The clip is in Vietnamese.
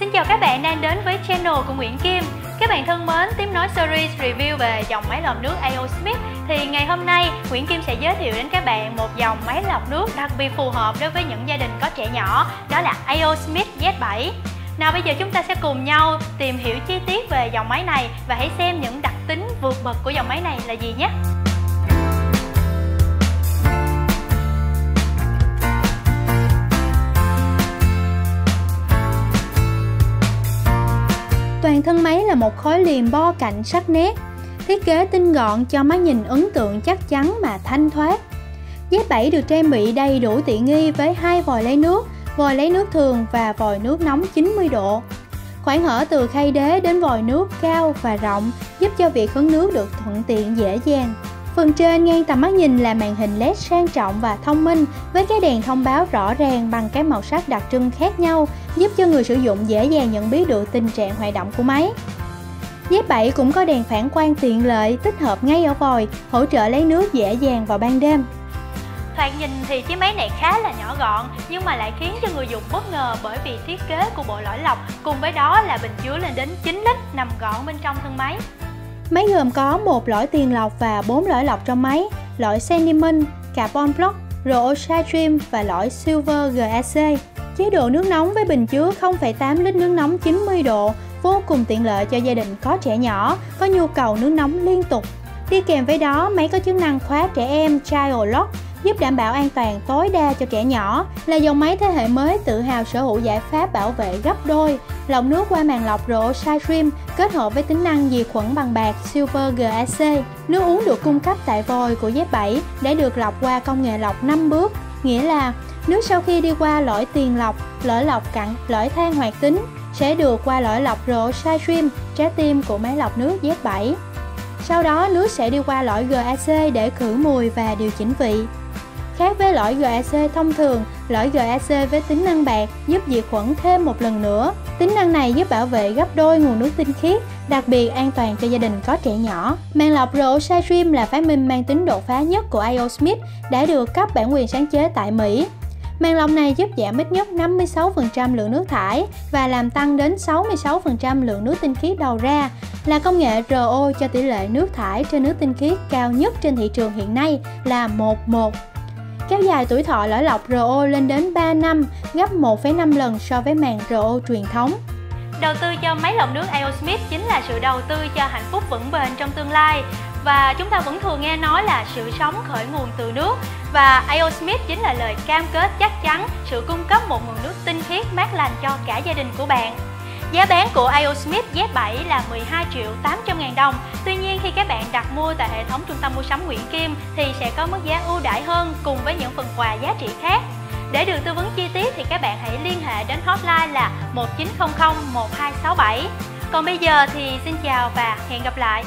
Xin chào các bạn đang đến với channel của Nguyễn Kim. Các bạn thân mến, tiếp nối series review về dòng máy lọc nước AO Smith. Thì ngày hôm nay Nguyễn Kim sẽ giới thiệu đến các bạn một dòng máy lọc nước đặc biệt phù hợp đối với những gia đình có trẻ nhỏ Đó là AO Smith Z7 nào bây giờ chúng ta sẽ cùng nhau tìm hiểu chi tiết về dòng máy này và hãy xem những đặc tính vượt bậc của dòng máy này là gì nhé. Toàn thân máy là một khối liềm bo cạnh sắc nét, thiết kế tinh gọn cho máy nhìn ấn tượng chắc chắn mà thanh thoát. Z7 được trang bị đầy đủ tiện nghi với hai vòi lấy nước, vòi lấy nước thường và vòi nước nóng 90 độ. Khoảng hở từ khay đế đến vòi nước cao và rộng giúp cho việc hứng nước được thuận tiện dễ dàng. Phần trên ngang tầm mắt nhìn là màn hình LED sang trọng và thông minh với cái đèn thông báo rõ ràng bằng các màu sắc đặc trưng khác nhau giúp cho người sử dụng dễ dàng nhận biết được tình trạng hoạt động của máy. Z7 cũng có đèn phản quang tiện lợi tích hợp ngay ở vòi, hỗ trợ lấy nước dễ dàng vào ban đêm. Thoạt nhìn thì chiếc máy này khá là nhỏ gọn nhưng mà lại khiến cho người dùng bất ngờ bởi vì thiết kế của bộ lõi lọc cùng với đó là bình chứa lên đến 9 lít nằm gọn bên trong thân máy. Máy gồm có một lõi tiền lọc và 4 lõi lọc trong máy, lõi Sentiment, Carbon Block, RO Stream và lõi Silver GAC. Chế độ nước nóng với bình chứa 0,8 lít nước nóng 90 độ vô cùng tiện lợi cho gia đình có trẻ nhỏ có nhu cầu nước nóng liên tục. Đi kèm với đó, máy có chức năng khóa trẻ em Child Lock giúp đảm bảo an toàn tối đa cho trẻ nhỏ, là dòng máy thế hệ mới tự hào sở hữu giải pháp bảo vệ gấp đôi, lọc nước qua màn lọc RO Stream kết hợp với tính năng diệt khuẩn bằng bạc Silver GAC. Nước uống được cung cấp tại vòi của Z7 để được lọc qua công nghệ lọc 5 bước, nghĩa là nước sau khi đi qua lõi tiền lọc, lõi lọc cặn, lõi than hoạt tính sẽ được qua lõi lọc RO Stream, trái tim của máy lọc nước Z7. Sau đó nước sẽ đi qua lõi GAC để khử mùi và điều chỉnh vị. Khác với lõi GAC thông thường, lõi GAC với tính năng bạc giúp diệt khuẩn thêm một lần nữa. Tính năng này giúp bảo vệ gấp đôi nguồn nước tinh khiết, đặc biệt an toàn cho gia đình có trẻ nhỏ. Màn lọc RO Stream là phát minh mang tính đột phá nhất của IO Smith đã được cấp bản quyền sáng chế tại Mỹ. Màn lọc này giúp giảm ít nhất 56% lượng nước thải và làm tăng đến 66% lượng nước tinh khiết đầu ra, là công nghệ RO cho tỷ lệ nước thải trên nước tinh khiết cao nhất trên thị trường hiện nay là 11 kéo dài tuổi thọ lõi lọc RO lên đến 3 năm, gấp 1,5 lần so với màng RO truyền thống. Đầu tư cho máy lọc nước AO Smith chính là sự đầu tư cho hạnh phúc vững bền trong tương lai và chúng ta vẫn thường nghe nói là sự sống khởi nguồn từ nước và AO Smith chính là lời cam kết chắc chắn sự cung cấp một nguồn nước tinh khiết mát lành cho cả gia đình của bạn. Giá bán của AO Smith Z7 là 12 triệu 800 ngàn đồng. Tuy nhiên, khi các bạn đặt mua tại hệ thống trung tâm mua sắm Nguyễn Kim thì sẽ có mức giá ưu đãi hơn cùng với những phần quà giá trị khác. Để được tư vấn chi tiết thì các bạn hãy liên hệ đến hotline là 1900 1267 Còn bây giờ thì xin chào và hẹn gặp lại.